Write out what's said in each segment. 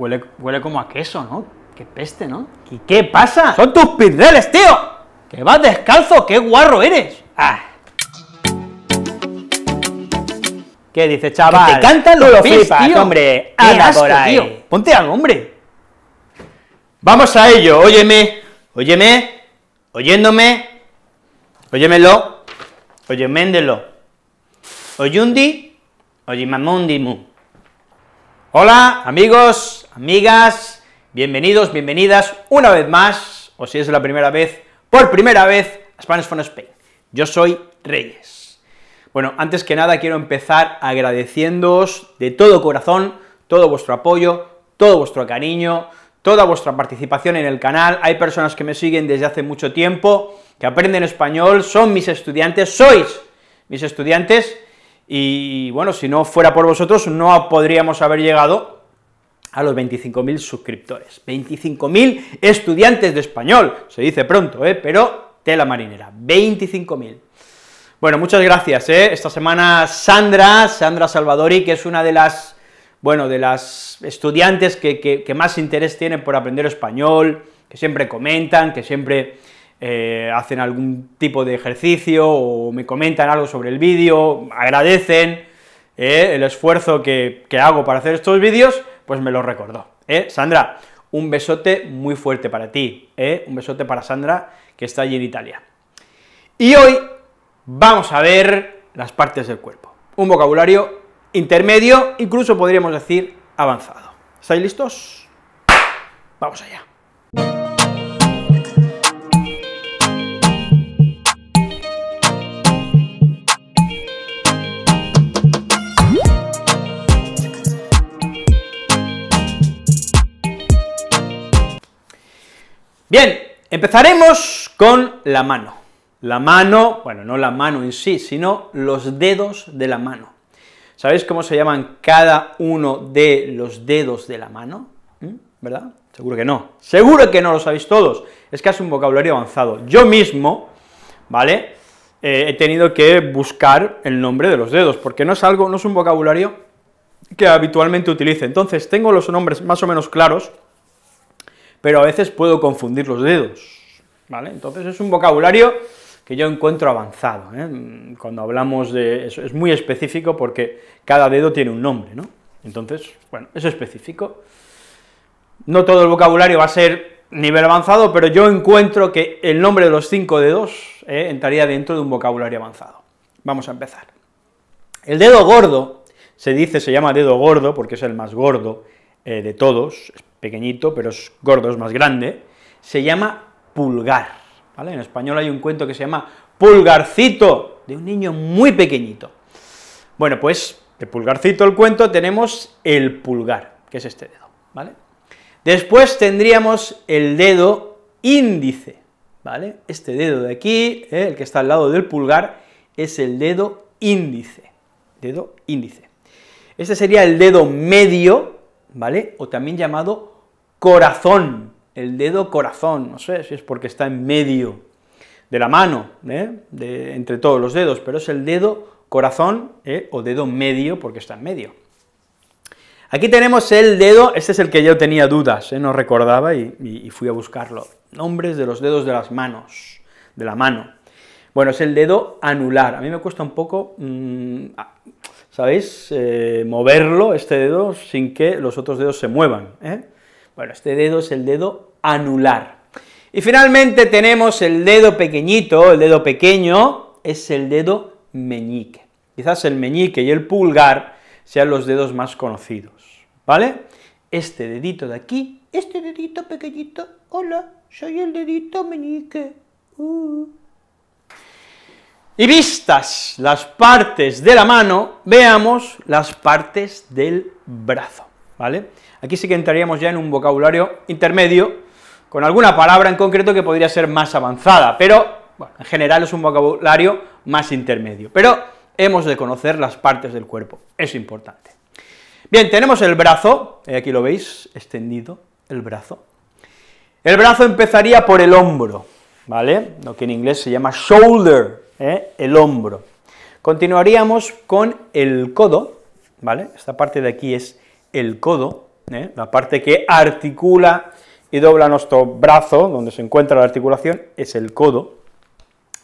Huele, huele como a queso, ¿no? Qué peste, ¿no? ¿Y qué pasa? ¡Son tus pirreles, tío! ¡Que vas descalzo! ¡Qué guarro eres! Ah. ¿Qué dices, chaval? te cantan los lo pies, flipas, tío. hombre, ¡Qué anda asco, por ahí. tío! ¡Ponte algo, hombre! Vamos a ello, óyeme, óyeme, oyéndome, óyemelo, oyeméndelo, oyundi, oyimamundimu. Hola, amigos, amigas, bienvenidos, bienvenidas una vez más, o si es la primera vez, por primera vez, a Spanish from Spain. Yo soy Reyes. Bueno, antes que nada quiero empezar agradeciéndoos de todo corazón todo vuestro apoyo, todo vuestro cariño, toda vuestra participación en el canal. Hay personas que me siguen desde hace mucho tiempo, que aprenden español, son mis estudiantes, sois mis estudiantes, y bueno, si no fuera por vosotros, no podríamos haber llegado a los 25.000 suscriptores. 25.000 estudiantes de español, se dice pronto, ¿eh? pero tela marinera, 25.000. Bueno, muchas gracias, ¿eh? Esta semana Sandra, Sandra Salvadori, que es una de las, bueno, de las estudiantes que, que- más interés tienen por aprender español, que siempre comentan, que siempre eh, hacen algún tipo de ejercicio o me comentan algo sobre el vídeo, agradecen eh, el esfuerzo que, que hago para hacer estos vídeos, pues me lo recordó. ¿eh? Sandra, un besote muy fuerte para ti, ¿eh? un besote para Sandra, que está allí en Italia. Y hoy vamos a ver las partes del cuerpo. Un vocabulario intermedio, incluso podríamos decir avanzado. ¿Estáis listos? Vamos allá. Bien, empezaremos con la mano. La mano, bueno, no la mano en sí, sino los dedos de la mano. ¿Sabéis cómo se llaman cada uno de los dedos de la mano? ¿Mm? ¿Verdad? Seguro que no. Seguro que no lo sabéis todos. Es casi un vocabulario avanzado. Yo mismo, ¿vale? Eh, he tenido que buscar el nombre de los dedos, porque no es algo, no es un vocabulario que habitualmente utilice. Entonces, tengo los nombres más o menos claros, pero a veces puedo confundir los dedos, ¿vale? Entonces es un vocabulario que yo encuentro avanzado, ¿eh? Cuando hablamos de eso, es muy específico porque cada dedo tiene un nombre, ¿no? Entonces, bueno, es específico. No todo el vocabulario va a ser nivel avanzado, pero yo encuentro que el nombre de los cinco dedos ¿eh? entraría dentro de un vocabulario avanzado. Vamos a empezar. El dedo gordo, se dice, se llama dedo gordo porque es el más gordo eh, de todos, pequeñito, pero es gordo, es más grande, se llama pulgar, ¿vale? En español hay un cuento que se llama Pulgarcito, de un niño muy pequeñito. Bueno, pues, de pulgarcito el cuento tenemos el pulgar, que es este dedo, ¿vale? Después tendríamos el dedo índice, ¿vale? Este dedo de aquí, ¿eh? el que está al lado del pulgar, es el dedo índice, dedo índice. Este sería el dedo medio, ¿vale? O también llamado corazón, el dedo corazón, no sé si es porque está en medio de la mano, ¿eh? de, entre todos los dedos, pero es el dedo corazón ¿eh? o dedo medio porque está en medio. Aquí tenemos el dedo, este es el que yo tenía dudas, ¿eh? no recordaba y, fui a buscarlo. Nombres de los dedos de las manos, de la mano. Bueno, es el dedo anular. A mí me cuesta un poco, mm, ¿sabéis?, Eh, moverlo, este dedo, sin que los otros dedos se muevan. ¿eh? Bueno, este dedo es el dedo anular. Y finalmente tenemos el dedo pequeñito, el dedo pequeño, es el dedo meñique. Quizás el meñique y el pulgar sean los dedos más conocidos, ¿vale? Este dedito de aquí, este dedito pequeñito, hola, soy el dedito meñique. uh. Y vistas las partes de la mano, veamos las partes del brazo, ¿vale? Aquí sí que entraríamos ya en un vocabulario intermedio, con alguna palabra en concreto que podría ser más avanzada, pero, en general es un vocabulario más intermedio, pero hemos de conocer las partes del cuerpo, es importante. Bien, tenemos el brazo, eh, aquí lo veis, extendido, el brazo. El brazo empezaría por el hombro, ¿vale? Lo que en inglés se llama shoulder, ¿eh? el hombro. Continuaríamos con el codo, ¿vale? Esta parte de aquí es el codo, ¿eh? la parte que articula y dobla nuestro brazo, donde se encuentra la articulación, es el codo,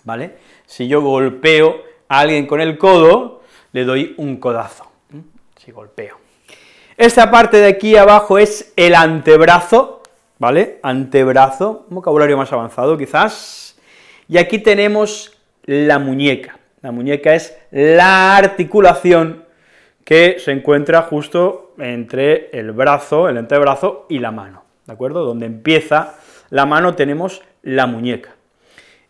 ¿vale? Si yo golpeo a alguien con el codo, le doy un codazo, si golpeo. Esta parte de aquí abajo es el antebrazo, ¿vale? Antebrazo, un vocabulario más avanzado quizás, y aquí tenemos la muñeca. La muñeca es la articulación que se encuentra justo entre el brazo, el antebrazo y la mano, ¿de acuerdo? Donde empieza la mano tenemos la muñeca.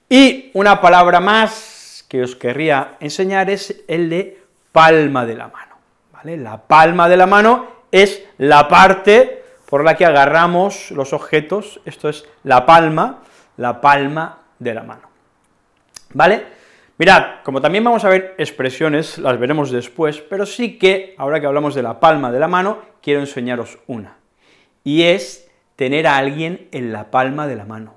Y una palabra más que os querría enseñar es el de palma de la mano, ¿vale? La palma de la mano es la parte por la que agarramos los objetos, esto es la palma, la palma de la mano, ¿vale? Mirad, como también vamos a ver expresiones, las veremos después, pero sí que, ahora que hablamos de la palma de la mano, quiero enseñaros una, y es tener a alguien en la palma de la mano.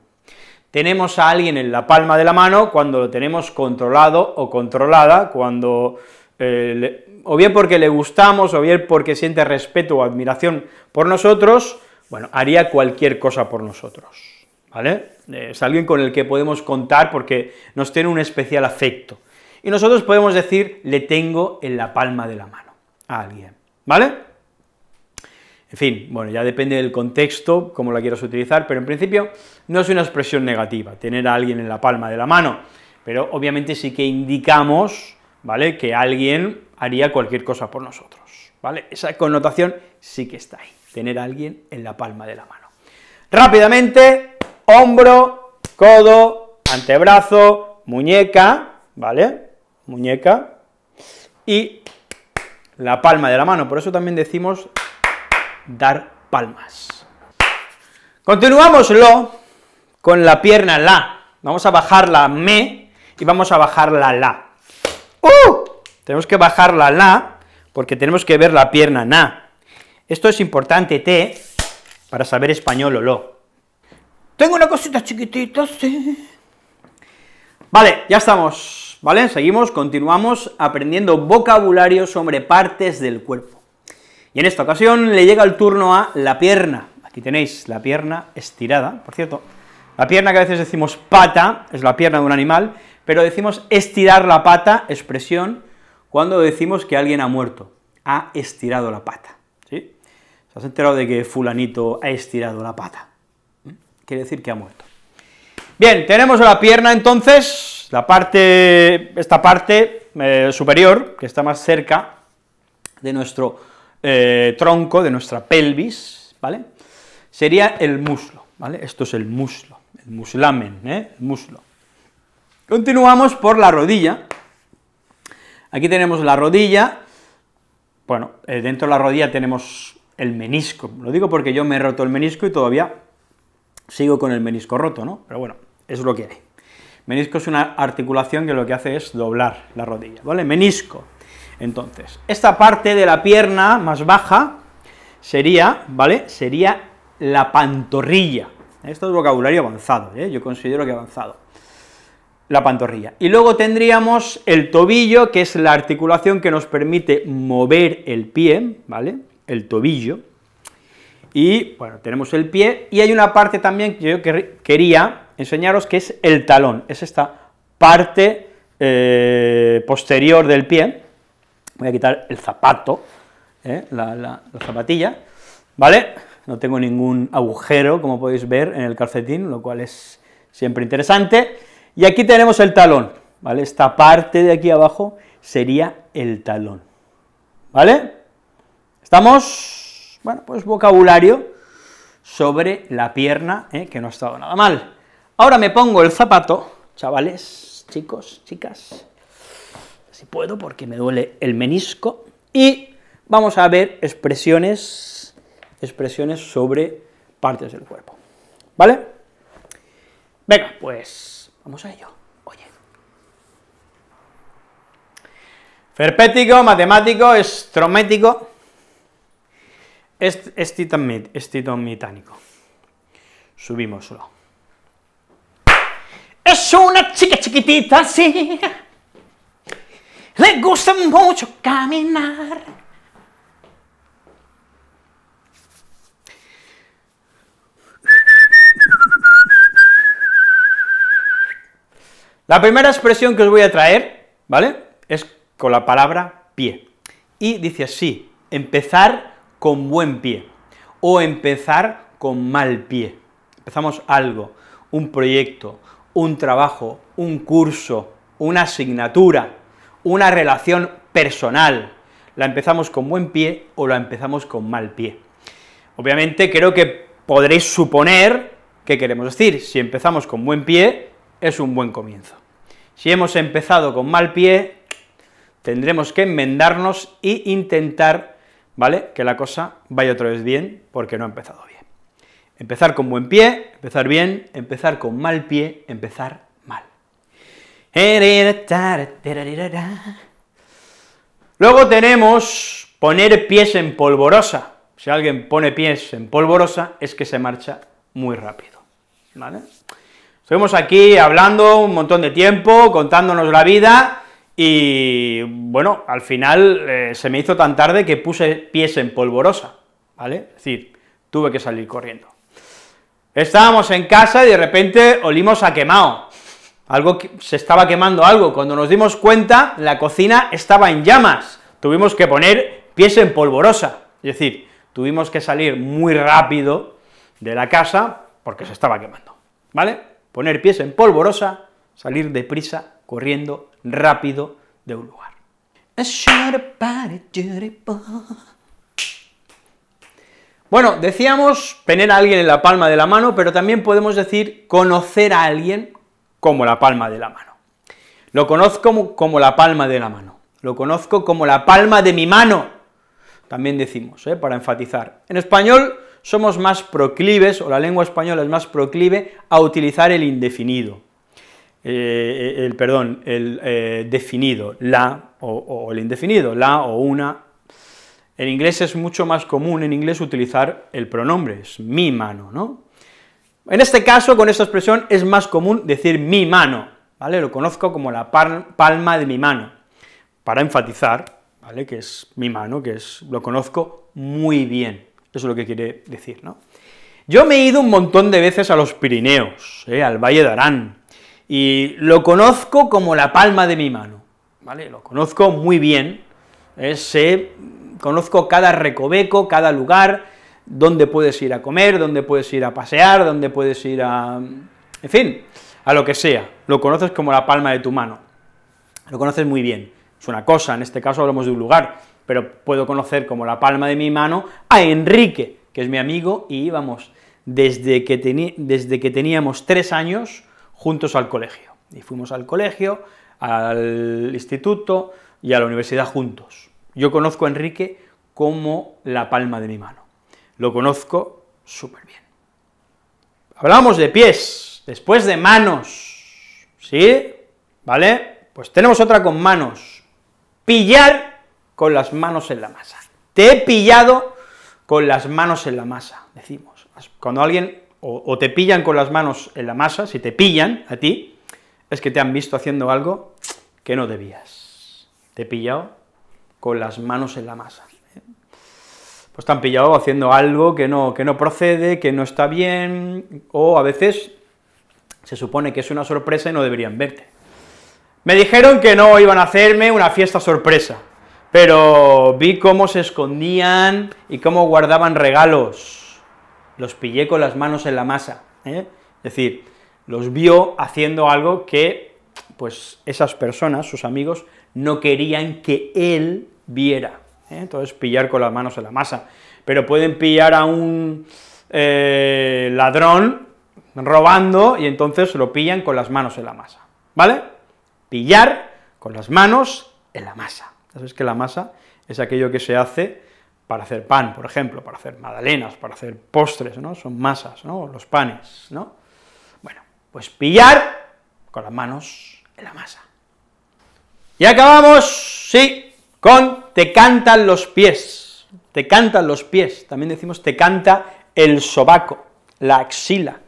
Tenemos a alguien en la palma de la mano cuando lo tenemos controlado o controlada, cuando eh, o bien porque le gustamos, o bien porque siente respeto o admiración por nosotros, bueno, haría cualquier cosa por nosotros. ¿Vale? Es alguien con el que podemos contar porque nos tiene un especial afecto. Y nosotros podemos decir, le tengo en la palma de la mano a alguien, ¿vale? En fin, bueno, ya depende del contexto, cómo la quieras utilizar, pero en principio no es una expresión negativa, tener a alguien en la palma de la mano, pero obviamente sí que indicamos, ¿vale?, que alguien haría cualquier cosa por nosotros, ¿vale? Esa connotación sí que está ahí, tener a alguien en la palma de la mano. Rápidamente, hombro, codo, antebrazo, muñeca, ¿vale? Muñeca, y la palma de la mano, por eso también decimos dar palmas. Continuámoslo con la pierna la, vamos a bajar la me y vamos a bajar la la. ¡Uh! Tenemos que bajar la la, porque tenemos que ver la pierna na. Esto es importante, te, para saber español o lo. Tengo una cosita chiquitita, sí. Vale, ya estamos, ¿vale? Seguimos, continuamos aprendiendo vocabulario sobre partes del cuerpo. Y en esta ocasión le llega el turno a la pierna. Aquí tenéis la pierna estirada, por cierto, la pierna que a veces decimos pata, es la pierna de un animal, pero decimos estirar la pata, expresión, cuando decimos que alguien ha muerto, ha estirado la pata, ¿sí? ¿Se has enterado de que fulanito ha estirado la pata? Quiere decir que ha muerto. Bien, tenemos la pierna entonces, la parte, esta parte eh, superior, que está más cerca de nuestro eh, tronco, de nuestra pelvis, ¿vale? Sería el muslo, ¿vale? Esto es el muslo, el muslamen, ¿eh? El muslo. Continuamos por la rodilla. Aquí tenemos la rodilla, bueno, dentro de la rodilla tenemos el menisco, lo digo porque yo me he roto el menisco y todavía sigo con el menisco roto, ¿no? Pero bueno, es lo que hay. Menisco es una articulación que lo que hace es doblar la rodilla, ¿vale? Menisco. Entonces, esta parte de la pierna más baja sería, ¿vale? Sería la pantorrilla. Esto es vocabulario avanzado, ¿eh? yo considero que avanzado. La pantorrilla. Y luego tendríamos el tobillo, que es la articulación que nos permite mover el pie, ¿vale? El tobillo, y, bueno, tenemos el pie, y hay una parte también que yo quería enseñaros, que es el talón, es esta parte eh, posterior del pie, voy a quitar el zapato, eh, la, zapatilla, ¿vale? No tengo ningún agujero, como podéis ver en el calcetín, lo cual es siempre interesante, y aquí tenemos el talón, ¿vale? Esta parte de aquí abajo sería el talón, ¿vale? ¿Estamos? Bueno, pues vocabulario sobre la pierna, ¿eh? que no ha estado nada mal. Ahora me pongo el zapato, chavales, chicos, chicas, si puedo porque me duele el menisco, y vamos a ver expresiones, expresiones sobre partes del cuerpo, ¿vale? Venga, pues vamos a ello, oye. Ferpético, matemático, estromético, es, es es Es una chica chiquitita así. Le gusta mucho caminar. La primera expresión que os voy a traer, ¿vale? Es con la palabra pie. Y dice así, empezar con buen pie, o empezar con mal pie. Empezamos algo, un proyecto, un trabajo, un curso, una asignatura, una relación personal, la empezamos con buen pie o la empezamos con mal pie. Obviamente creo que podréis suponer qué queremos decir, si empezamos con buen pie, es un buen comienzo. Si hemos empezado con mal pie, tendremos que enmendarnos e intentar, ¿vale?, que la cosa vaya otra vez bien, porque no ha empezado bien. Empezar con buen pie, empezar bien, empezar con mal pie, empezar mal. Luego tenemos poner pies en polvorosa. Si alguien pone pies en polvorosa, es que se marcha muy rápido, ¿vale? Estuvimos aquí hablando un montón de tiempo, contándonos la vida, y bueno, al final eh, se me hizo tan tarde que puse pies en polvorosa, ¿vale? Es decir, tuve que salir corriendo. Estábamos en casa y de repente olimos a quemado, algo se estaba quemando algo, cuando nos dimos cuenta, la cocina estaba en llamas, tuvimos que poner pies en polvorosa, es decir, tuvimos que salir muy rápido de la casa porque se estaba quemando, ¿vale? Poner pies en polvorosa, salir deprisa, corriendo rápido de un lugar. Bueno, decíamos tener a alguien en la palma de la mano, pero también podemos decir conocer a alguien como la palma de la mano. Lo conozco como, la palma de la mano, lo conozco como la palma de mi mano, también decimos, ¿eh? para enfatizar. En español somos más proclives, o la lengua española es más proclive a utilizar el indefinido, eh, el, perdón, el eh, definido, la, o, el indefinido, la o una. En inglés es mucho más común, en inglés, utilizar el pronombre, es mi mano, ¿no? En este caso, con esta expresión, es más común decir mi mano, ¿vale? Lo conozco como la palma de mi mano, para enfatizar, ¿vale?, que es mi mano, que es, lo conozco muy bien, eso es lo que quiere decir, ¿no? Yo me he ido un montón de veces a los Pirineos, ¿eh? al Valle de Arán, y lo conozco como la palma de mi mano, ¿vale? Lo conozco muy bien, ¿eh? sé, conozco cada recoveco, cada lugar, dónde puedes ir a comer, dónde puedes ir a pasear, dónde puedes ir a... en fin, a lo que sea, lo conoces como la palma de tu mano, lo conoces muy bien, es una cosa, en este caso hablamos de un lugar, pero puedo conocer como la palma de mi mano a Enrique, que es mi amigo, y íbamos desde que, desde que teníamos tres años juntos al colegio, y fuimos al colegio, al instituto y a la universidad juntos. Yo conozco a Enrique como la palma de mi mano lo conozco súper bien. Hablamos de pies, después de manos, ¿sí? ¿Vale? Pues tenemos otra con manos, pillar con las manos en la masa. Te he pillado con las manos en la masa, decimos. Cuando alguien, o, te pillan con las manos en la masa, si te pillan a ti, es que te han visto haciendo algo que no debías. Te he pillado con las manos en la masa pues están pillado haciendo algo que no, que no procede, que no está bien, o a veces se supone que es una sorpresa y no deberían verte. Me dijeron que no iban a hacerme una fiesta sorpresa, pero vi cómo se escondían y cómo guardaban regalos. Los pillé con las manos en la masa, ¿eh? es decir, los vio haciendo algo que, pues, esas personas, sus amigos, no querían que él viera. ¿eh? entonces pillar con las manos en la masa, pero pueden pillar a un eh, ladrón robando y entonces lo pillan con las manos en la masa, ¿vale? Pillar con las manos en la masa. Sabes que la masa es aquello que se hace para hacer pan, por ejemplo, para hacer magdalenas, para hacer postres, ¿no? Son masas, ¿no? Los panes, ¿no? Bueno, pues pillar con las manos en la masa. Y acabamos, sí, con te cantan los pies, te cantan los pies, también decimos te canta el sobaco, la axila,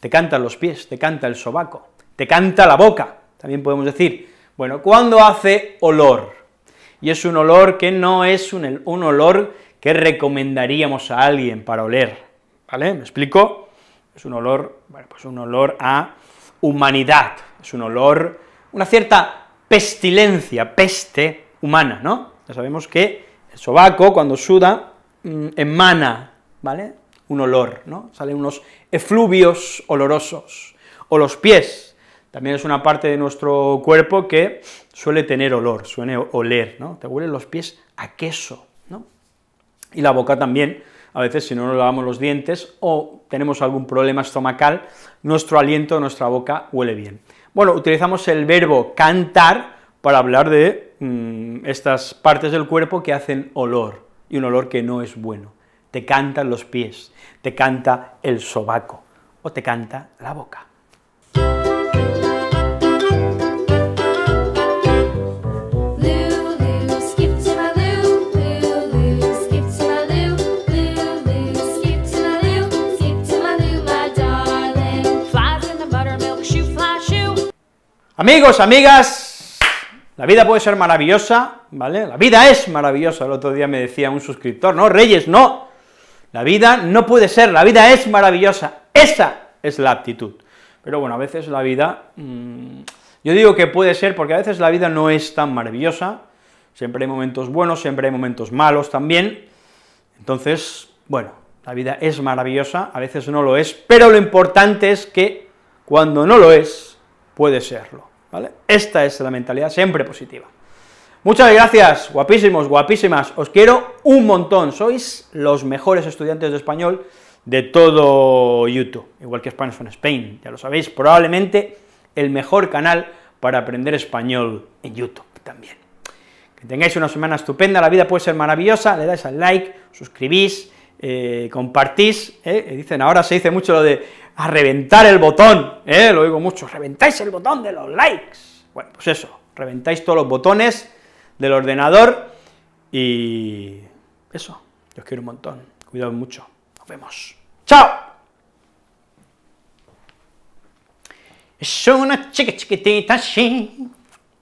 te cantan los pies, te canta el sobaco, te canta la boca, también podemos decir, bueno, cuando hace olor, y es un olor que no es un, un olor que recomendaríamos a alguien para oler, ¿vale? ¿Me explico? Es un olor, bueno, pues un olor a humanidad, es un olor, una cierta pestilencia, peste humana, ¿no? Ya sabemos que el sobaco, cuando suda, mm, emana, ¿vale?, un olor, ¿no? Salen unos efluvios olorosos, o los pies, también es una parte de nuestro cuerpo que suele tener olor, suele oler, ¿no? Te huelen los pies a queso, ¿no? Y la boca también, a veces si no nos lavamos los dientes o tenemos algún problema estomacal, nuestro aliento, nuestra boca huele bien. Bueno, utilizamos el verbo cantar para hablar de mm, estas partes del cuerpo que hacen olor, y un olor que no es bueno. Te cantan los pies, te canta el sobaco, o te canta la boca. Amigos, amigas, la vida puede ser maravillosa, ¿vale? La vida es maravillosa, el otro día me decía un suscriptor, no, Reyes, no, la vida no puede ser, la vida es maravillosa, esa es la actitud. Pero bueno, a veces la vida, mm, yo digo que puede ser porque a veces la vida no es tan maravillosa, siempre hay momentos buenos, siempre hay momentos malos también, entonces, bueno, la vida es maravillosa, a veces no lo es, pero lo importante es que cuando no lo es, puede serlo. ¿Vale? Esta es la mentalidad siempre positiva. Muchas gracias, guapísimos, guapísimas, os quiero un montón, sois los mejores estudiantes de español de todo YouTube, igual que Spanish from Spain, ya lo sabéis, probablemente el mejor canal para aprender español en YouTube también. Que tengáis una semana estupenda, la vida puede ser maravillosa, le dais al like, suscribís, eh, compartís, eh, dicen, ahora se dice mucho lo de a reventar el botón, ¿eh? lo oigo mucho, reventáis el botón de los likes. Bueno, pues eso, reventáis todos los botones del ordenador y eso, yo os quiero un montón, cuidado mucho, nos vemos. ¡Chao! Es una chiquitita así,